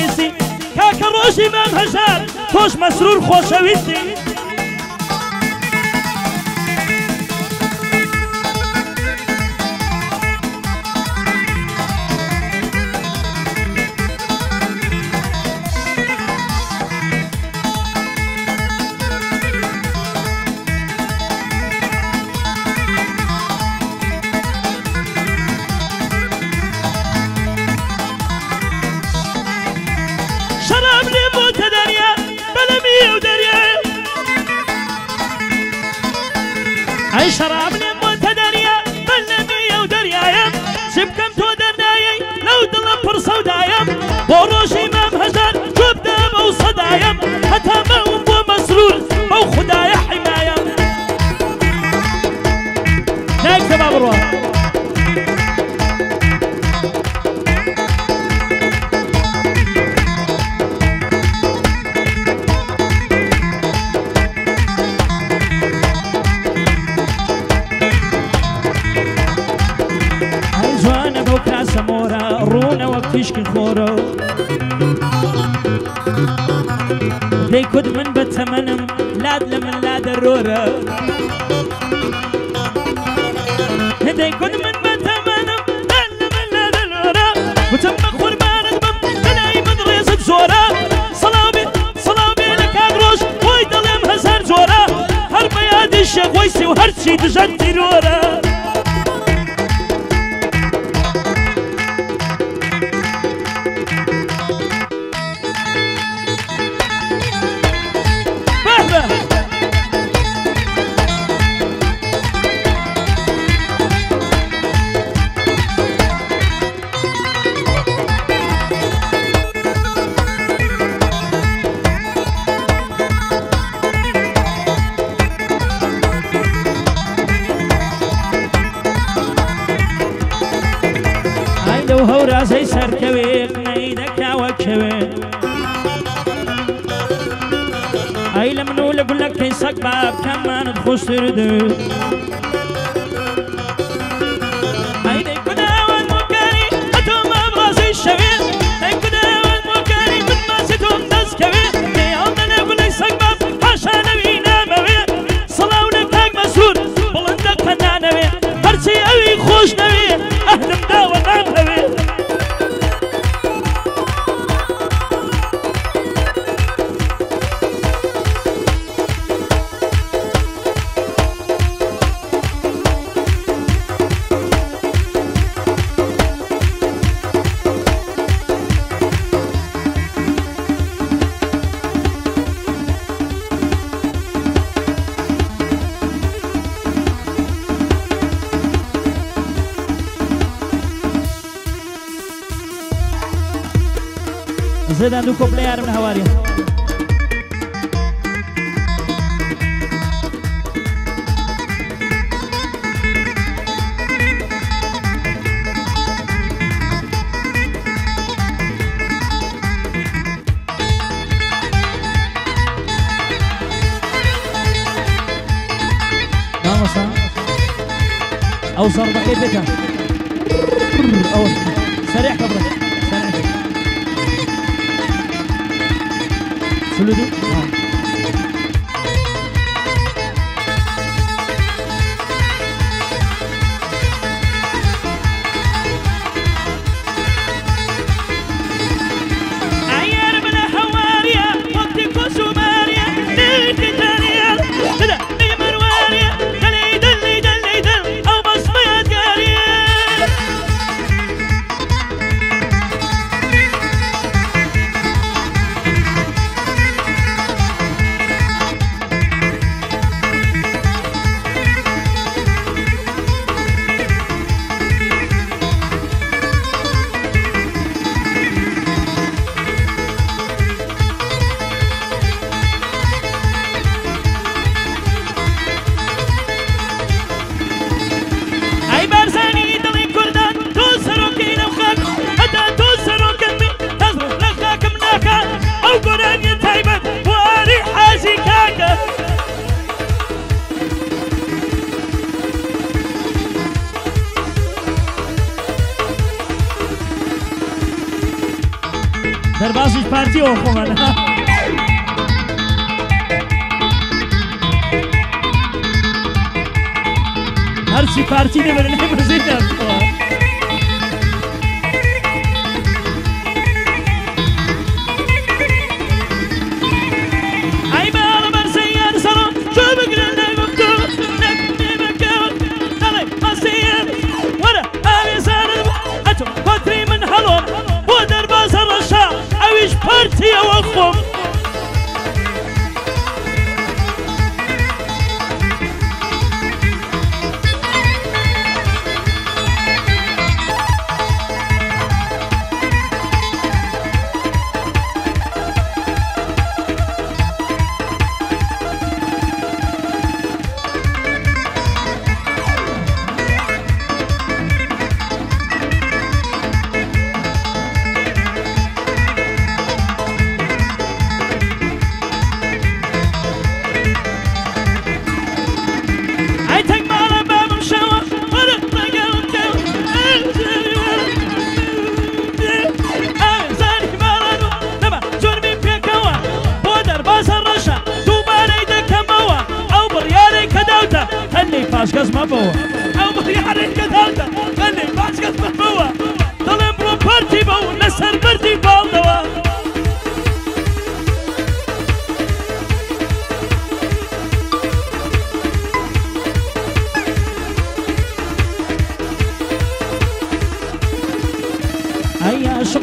خۆشەویستی. کاکە ڕۆژی مام هەژار تۆش مەسرور خۆشەویستی. خۆرە دەی کود من بە تەمەنم لاد لە من لا دەڕۆرە دەی کود من بە تەمەنم لاد لە من لا دەڕۆرە وتم بە قوربانت بم بەلای من ڕێزت زۆرە سەڵاوێ سەڵاوێ لە کاگرۆژ خۆی دەڵێم هەزار جۆرە هەر بە یادی شێخۆی سی و لەو هەورازەی سەرکەوێت نەی دەکاوەکەوێ ئای لە من و لە گولەکەی سەک باب کەمانت خۆشتر دەوێت dando um complear na Hawaria. Vamos a usar la que peca. Flütü. Ha. Dar basis parti ojo, man. Her şey parti ne böyle ne müzik yaptı.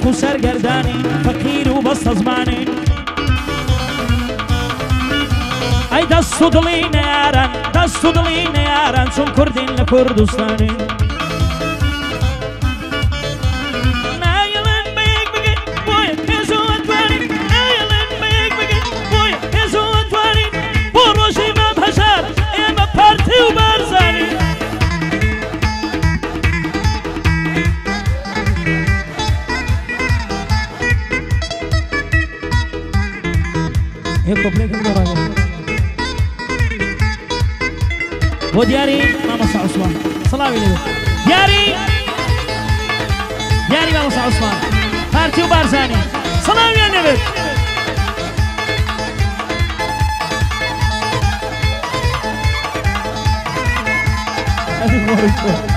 و سرگردانی فقیر و بسته زمانی ای دست و دلی نیارن دست و دلی نیارن چون کردین لکردستانی. ودياري ماما عثمان. صلاة عليه دياري. دياري ماما عثمان. بارتي وبارزاني. صلاة النبي هذه ژیانم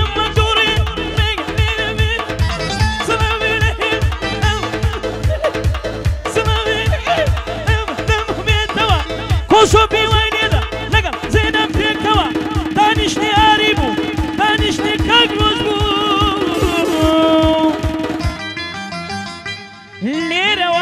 Little